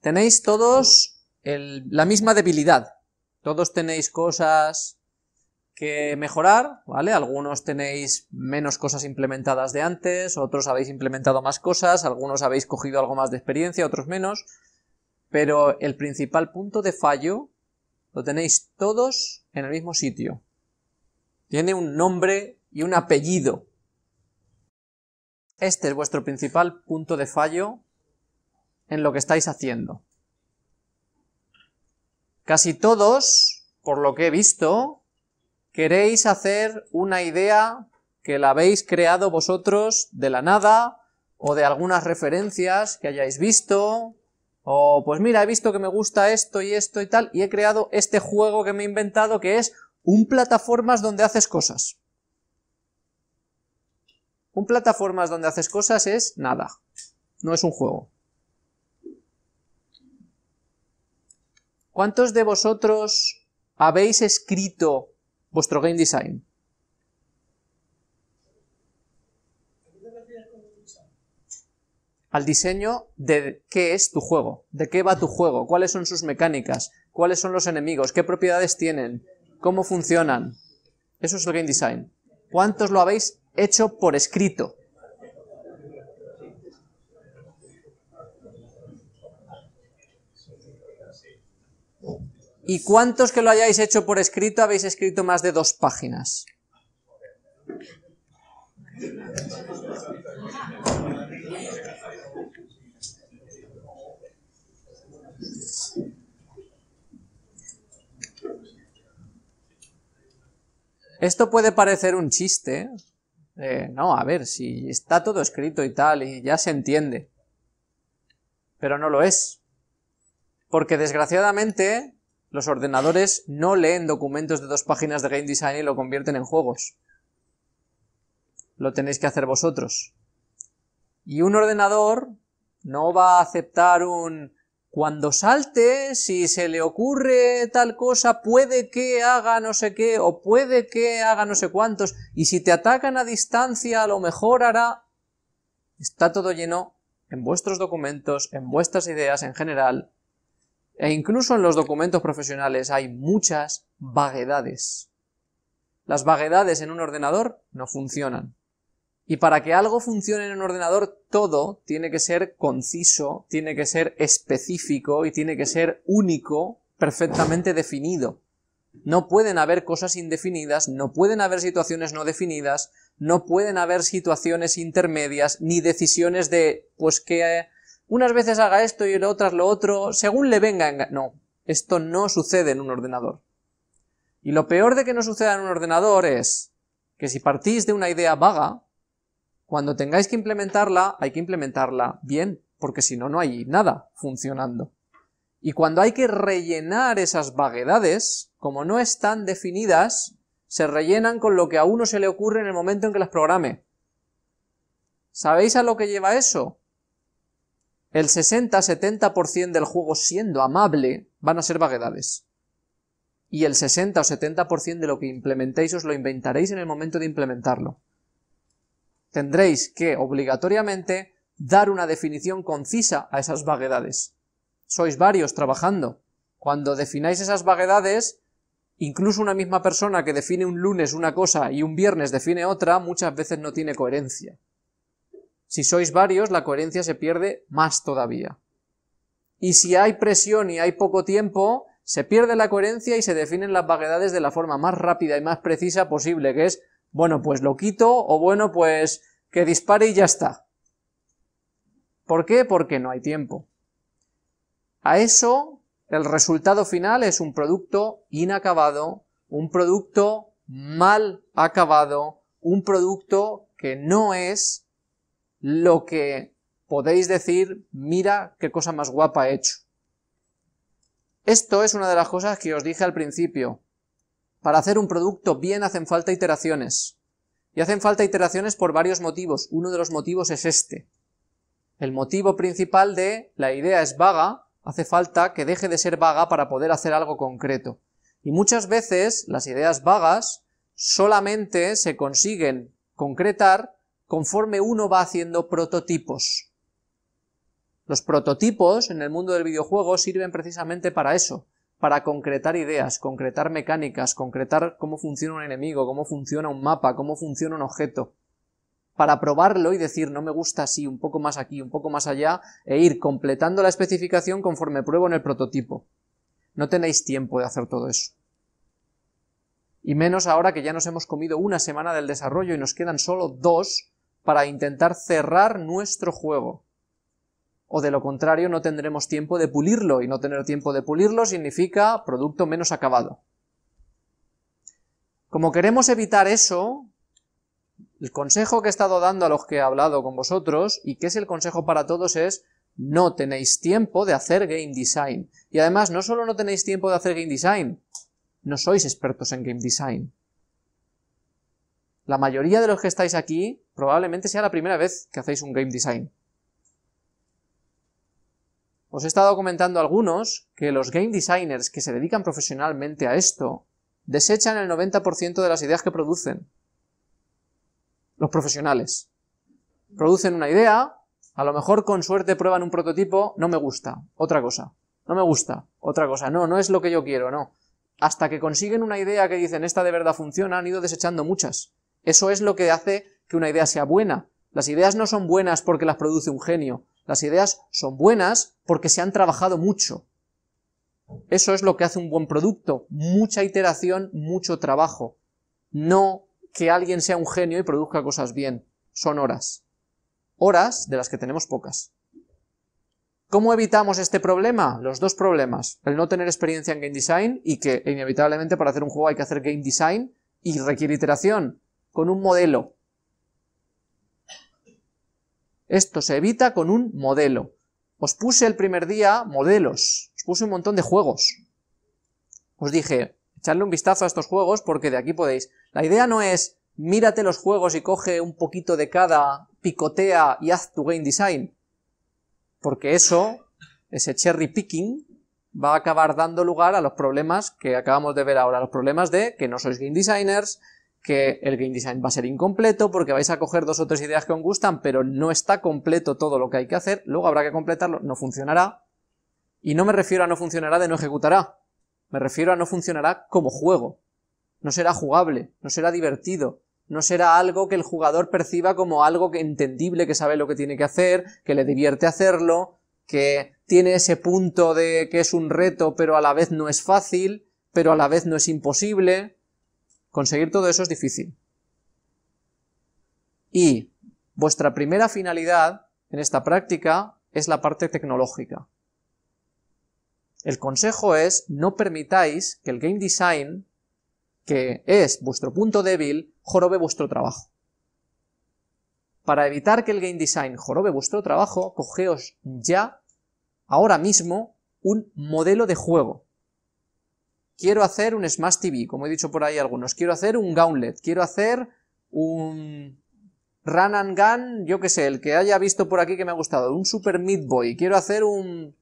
tenéis todos la misma debilidad. Todos tenéis cosas que mejorar, ¿vale? Algunos tenéis menos cosas implementadas de antes, otros habéis implementado más cosas, algunos habéis cogido algo más de experiencia, otros menos, pero el principal punto de fallo lo tenéis todos en el mismo sitio. Tiene un nombre y un apellido. Este es vuestro principal punto de fallo en lo que estáis haciendo. Casi todos, por lo que he visto, queréis hacer una idea que la habéis creado vosotros de la nada, o de algunas referencias que hayáis visto, o pues mira, he visto que me gusta esto y esto y tal, y he creado este juego que me he inventado que es un plataformas donde haces cosas. Un plataformas donde haces cosas es nada, no es un juego. ¿Cuántos de vosotros habéis escrito vuestro game design? Al diseño de qué es tu juego, de qué va tu juego, cuáles son sus mecánicas, cuáles son los enemigos, qué propiedades tienen, cómo funcionan. Eso es el game design. ¿Cuántos lo habéis hecho por escrito? ¿Y cuántos que lo hayáis hecho por escrito habéis escrito más de dos páginas? Esto puede parecer un chiste. no, a ver, si está todo escrito y tal, y ya se entiende. Pero no lo es. Porque desgraciadamente los ordenadores no leen documentos de dos páginas de Game Design y lo convierten en juegos. Lo tenéis que hacer vosotros. Y un ordenador no va a aceptar un cuando salte, si se le ocurre tal cosa, puede que haga no sé qué, o puede que haga no sé cuántos, y si te atacan a distancia, a lo mejor hará... Está todo lleno en vuestros documentos, en vuestras ideas en general, e incluso en los documentos profesionales hay muchas vaguedades. Las vaguedades en un ordenador no funcionan. Y para que algo funcione en un ordenador, todo tiene que ser conciso, tiene que ser específico y tiene que ser único, perfectamente definido. No pueden haber cosas indefinidas, no pueden haber situaciones no definidas, no pueden haber situaciones intermedias, ni decisiones de, pues que unas veces haga esto y otras lo otro, según le venga. No, esto no sucede en un ordenador. Y lo peor de que no suceda en un ordenador es que si partís de una idea vaga, cuando tengáis que implementarla, hay que implementarla bien, porque si no, no hay nada funcionando. Y cuando hay que rellenar esas vaguedades, como no están definidas, se rellenan con lo que a uno se le ocurre en el momento en que las programe. ¿Sabéis a lo que lleva eso? El 60-70% del juego siendo amable van a ser vaguedades. Y el 60 o 70% de lo que implementéis os lo inventaréis en el momento de implementarlo. Tendréis que obligatoriamente dar una definición concisa a esas vaguedades. Sois varios trabajando. Cuando defináis esas vaguedades, incluso una misma persona que define un lunes una cosa y un viernes define otra, muchas veces no tiene coherencia. Si sois varios, la coherencia se pierde más todavía. Y si hay presión y hay poco tiempo, se pierde la coherencia y se definen las vaguedades de la forma más rápida y más precisa posible, que es, bueno, pues lo quito, o bueno, pues que dispare y ya está. ¿Por qué? Porque no hay tiempo. A eso, el resultado final es un producto inacabado, un producto mal acabado, un producto que no es lo que podéis decir, mira qué cosa más guapa he hecho. Esto es una de las cosas que os dije al principio. Para hacer un producto bien hacen falta iteraciones. Y hacen falta iteraciones por varios motivos. Uno de los motivos es este. El motivo principal de la idea es vaga, hace falta que deje de ser vaga para poder hacer algo concreto. Y muchas veces las ideas vagas solamente se consiguen concretar conforme uno va haciendo prototipos. Los prototipos en el mundo del videojuego sirven precisamente para eso, para concretar ideas, concretar mecánicas, concretar cómo funciona un enemigo, cómo funciona un mapa, cómo funciona un objeto, para probarlo y decir no me gusta así, un poco más aquí, un poco más allá, e ir completando la especificación conforme pruebo en el prototipo. No tenéis tiempo de hacer todo eso. Y menos ahora que ya nos hemos comido una semana del desarrollo y nos quedan solo dos para intentar cerrar nuestro juego o de lo contrario no tendremos tiempo de pulirlo, y no tener tiempo de pulirlo significa producto menos acabado. Como queremos evitar eso, el consejo que he estado dando a los que he hablado con vosotros, y que es el consejo para todos, es no tenéis tiempo de hacer game design. Y además, no solo no tenéis tiempo de hacer game design, no sois expertos en game design. La mayoría de los que estáis aquí probablemente sea la primera vez que hacéis un game design. Os he estado comentando algunos que los game designers que se dedican profesionalmente a esto desechan el 90% de las ideas que producen. Los profesionales. Producen una idea, a lo mejor con suerte prueban un prototipo, no me gusta, otra cosa. No me gusta, otra cosa. No, no es lo que yo quiero, no. Hasta que consiguen una idea que dicen esta de verdad funciona, han ido desechando muchas. Eso es lo que hace que una idea sea buena. Las ideas no son buenas porque las produce un genio, las ideas son buenas porque se han trabajado mucho. Eso es lo que hace un buen producto, mucha iteración, mucho trabajo. No que alguien sea un genio y produzca cosas bien, son horas. Horas de las que tenemos pocas. ¿Cómo evitamos este problema? Los dos problemas. El no tener experiencia en game design y que inevitablemente para hacer un juego hay que hacer game design y requiere iteración. Con un modelo. Esto se evita con un modelo. Os puse el primer día modelos, os puse un montón de juegos. Os dije, echarle un vistazo a estos juegos porque de aquí podéis. La idea no es mírate los juegos y coge un poquito de cada, picotea y haz tu game design. Porque eso, ese cherry picking, va a acabar dando lugar a los problemas que acabamos de ver ahora, los problemas de que no sois game designers, que el game design va a ser incompleto porque vais a coger dos o tres ideas que os gustan, pero no está completo todo lo que hay que hacer, luego habrá que completarlo, no funcionará. Y no me refiero a no funcionará de no ejecutará, me refiero a no funcionará como juego. No será jugable, no será divertido, no será algo que el jugador perciba como algo que entendible, que sabe lo que tiene que hacer, que le divierte hacerlo, que tiene ese punto de que es un reto, pero a la vez no es fácil, pero a la vez no es imposible. Conseguir todo eso es difícil. Y vuestra primera finalidad en esta práctica es la parte tecnológica. El consejo es no permitáis que el game design, que es vuestro punto débil, jorobe vuestro trabajo. Para evitar que el game design jorobe vuestro trabajo, cogeos ya, ahora mismo, un modelo de juego quiero hacer un Smash TV, como he dicho por ahí algunos, quiero hacer un Gauntlet, quiero hacer un Run and Gun, yo que sé, el que haya visto por aquí que me ha gustado, un Super Meat Boy, quiero hacer un...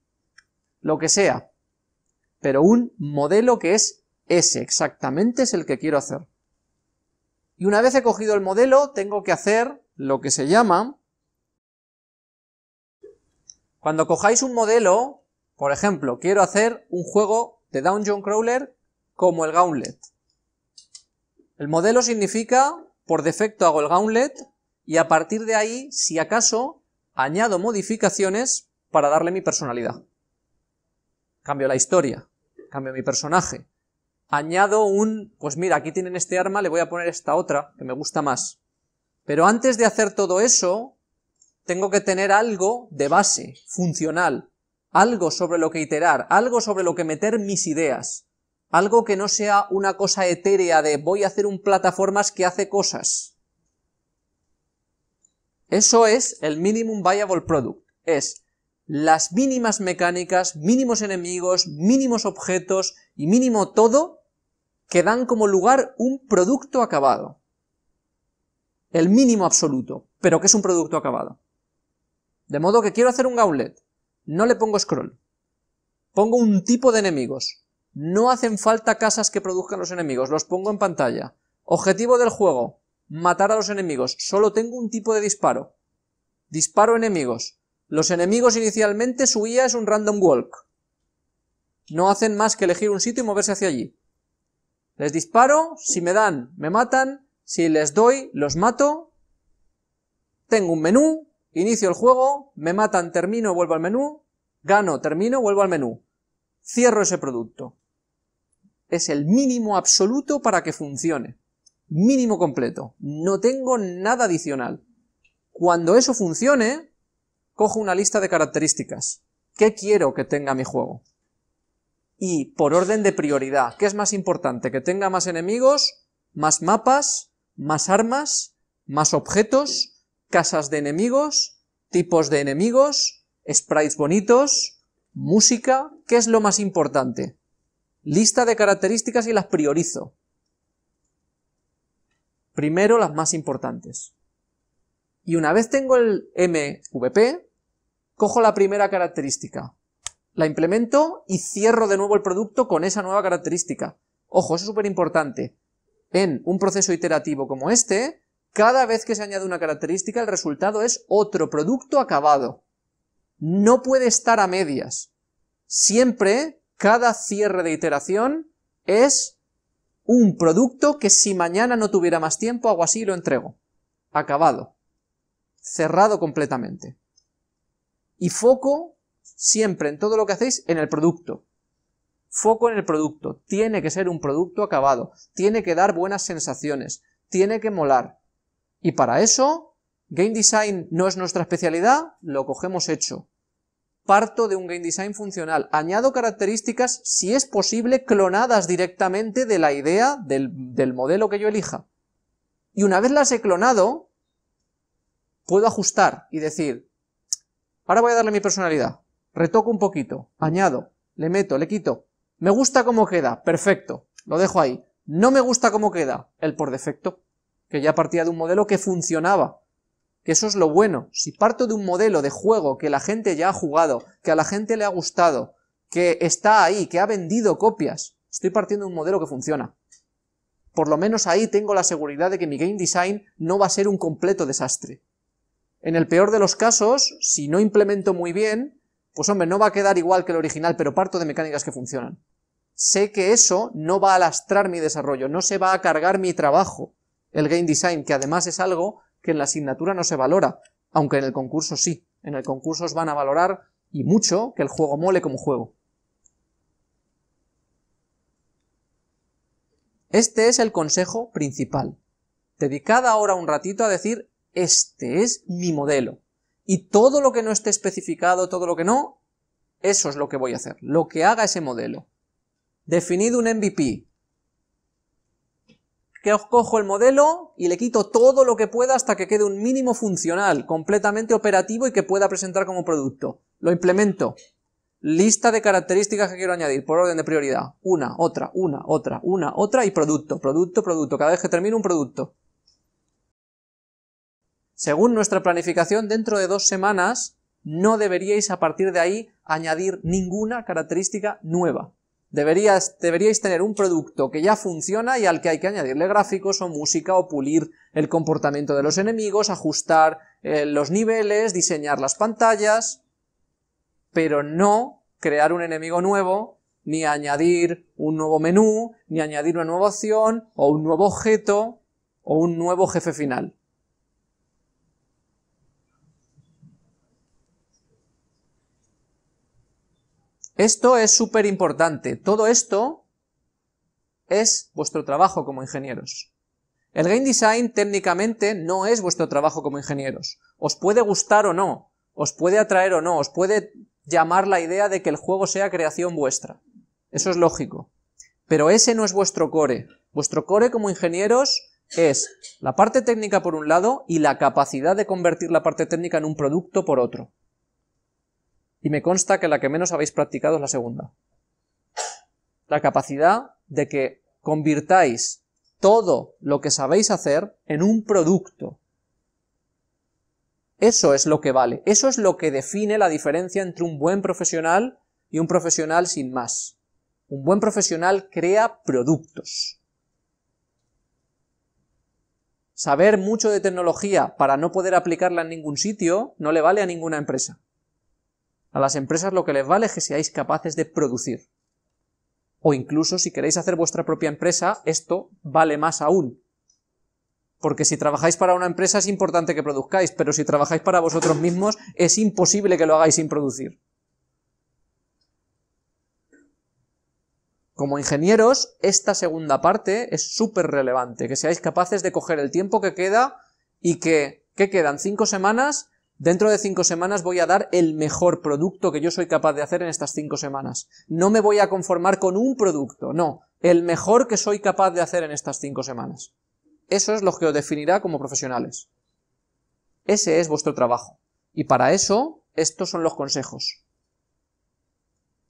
lo que sea, pero un modelo que es ese, exactamente es el que quiero hacer. Y una vez he cogido el modelo, tengo que hacer lo que se llama... Cuando cojáis un modelo, por ejemplo, quiero hacer un juego de Dungeon Crawler como el Gauntlet. El modelo significa, por defecto hago el Gauntlet, y a partir de ahí, si acaso, añado modificaciones para darle mi personalidad. Cambio la historia, cambio mi personaje, añado un, pues mira, aquí tienen este arma, le voy a poner esta otra, que me gusta más. Pero antes de hacer todo eso, tengo que tener algo de base, funcional, algo sobre lo que iterar, algo sobre lo que meter mis ideas, algo que no sea una cosa etérea de voy a hacer un plataformas que hace cosas. Eso es el minimum viable product, es las mínimas mecánicas, mínimos enemigos, mínimos objetos y mínimo todo que dan como lugar un producto acabado. El mínimo absoluto, pero que es un producto acabado. De modo que quiero hacer un gauntlet, no le pongo scroll. Pongo un tipo de enemigos. No hacen falta casas que produzcan los enemigos, los pongo en pantalla. Objetivo del juego, matar a los enemigos. Solo tengo un tipo de disparo. Disparo enemigos. Los enemigos inicialmente su IA es un random walk. No hacen más que elegir un sitio y moverse hacia allí. Les disparo, si me dan, me matan, si les doy, los mato. Tengo un menú, inicio el juego, me matan, termino, vuelvo al menú, gano, termino, vuelvo al menú. Cierro ese producto. Es el mínimo absoluto para que funcione. Mínimo completo. No tengo nada adicional. Cuando eso funcione, cojo una lista de características. ¿Qué quiero que tenga mi juego? Y por orden de prioridad, ¿qué es más importante? ¿Que tenga más enemigos, más mapas, más armas, más objetos, casas de enemigos, tipos de enemigos, sprites bonitos, música? ¿Qué es lo más importante? Lista de características y las priorizo. Primero las más importantes. Y una vez tengo el MVP, cojo la primera característica, la implemento y cierro de nuevo el producto con esa nueva característica. Ojo, eso es súper importante. En un proceso iterativo como este, cada vez que se añade una característica, el resultado es otro producto acabado. No puede estar a medias. Siempre, cada cierre de iteración es un producto que si mañana no tuviera más tiempo, hago así y lo entrego. Acabado. Cerrado completamente. Y foco siempre en todo lo que hacéis en el producto. Foco en el producto. Tiene que ser un producto acabado. Tiene que dar buenas sensaciones. Tiene que molar. Y para eso, Game Design no es nuestra especialidad, lo cogemos hecho. Parto de un game design funcional, añado características, si es posible, clonadas directamente de la idea del, del modelo que yo elija. Y una vez las he clonado, puedo ajustar y decir, ahora voy a darle mi personalidad, retoco un poquito, añado, le meto, le quito, me gusta cómo queda, perfecto, lo dejo ahí. No me gusta cómo queda, el por defecto, que ya partía de un modelo que funcionaba, que eso es lo bueno. Si parto de un modelo de juego que la gente ya ha jugado, que a la gente le ha gustado, que está ahí, que ha vendido copias, estoy partiendo de un modelo que funciona. Por lo menos ahí tengo la seguridad de que mi game design no va a ser un completo desastre. En el peor de los casos, si no implemento muy bien, pues hombre, no va a quedar igual que el original, pero parto de mecánicas que funcionan. Sé que eso no va a lastrar mi desarrollo, no se va a cargar mi trabajo, el game design, que además es algo que en la asignatura no se valora, aunque en el concurso sí. En el concurso os van a valorar, y mucho, que el juego mole como juego. Este es el consejo principal. Dedicad ahora un ratito a decir, este es mi modelo. Y todo lo que no esté especificado, todo lo que no, eso es lo que voy a hacer, lo que haga ese modelo. Definid un MVP, que os cojo el modelo y le quito todo lo que pueda hasta que quede un mínimo funcional, completamente operativo y que pueda presentar como producto. Lo implemento. Lista de características que quiero añadir por orden de prioridad. Una, otra, una, otra, una, otra y producto, producto, producto. Cada vez que termino un producto. Según nuestra planificación, dentro de dos semanas no deberíais a partir de ahí añadir ninguna característica nueva. Deberías, deberíais tener un producto que ya funciona y al que hay que añadirle gráficos o música o pulir el comportamiento de los enemigos, ajustar eh, los niveles, diseñar las pantallas, pero no crear un enemigo nuevo, ni añadir un nuevo menú, ni añadir una nueva opción, o un nuevo objeto, o un nuevo jefe final. Esto es súper importante. Todo esto es vuestro trabajo como ingenieros. El game design técnicamente no es vuestro trabajo como ingenieros. Os puede gustar o no, os puede atraer o no, os puede llamar la idea de que el juego sea creación vuestra. Eso es lógico. Pero ese no es vuestro core. Vuestro core como ingenieros es la parte técnica por un lado y la capacidad de convertir la parte técnica en un producto por otro y me consta que la que menos habéis practicado es la segunda. La capacidad de que convirtáis todo lo que sabéis hacer en un producto. Eso es lo que vale, eso es lo que define la diferencia entre un buen profesional y un profesional sin más. Un buen profesional crea productos. Saber mucho de tecnología para no poder aplicarla en ningún sitio no le vale a ninguna empresa. A las empresas lo que les vale es que seáis capaces de producir. O incluso si queréis hacer vuestra propia empresa, esto vale más aún. Porque si trabajáis para una empresa es importante que produzcáis, pero si trabajáis para vosotros mismos es imposible que lo hagáis sin producir. Como ingenieros, esta segunda parte es súper relevante, que seáis capaces de coger el tiempo que queda y que, ¿qué quedan? ¿Cinco semanas? Dentro de cinco semanas voy a dar el mejor producto que yo soy capaz de hacer en estas cinco semanas. No me voy a conformar con un producto, no, el mejor que soy capaz de hacer en estas cinco semanas. Eso es lo que os definirá como profesionales. Ese es vuestro trabajo. Y para eso, estos son los consejos.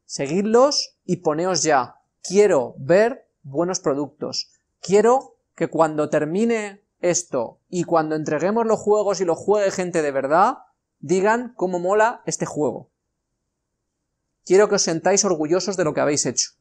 Seguidlos y poneos ya quiero ver buenos productos. Quiero que cuando termine esto y cuando entreguemos los juegos y los juegue gente de verdad, digan cómo mola este juego. Quiero que os sentáis orgullosos de lo que habéis hecho.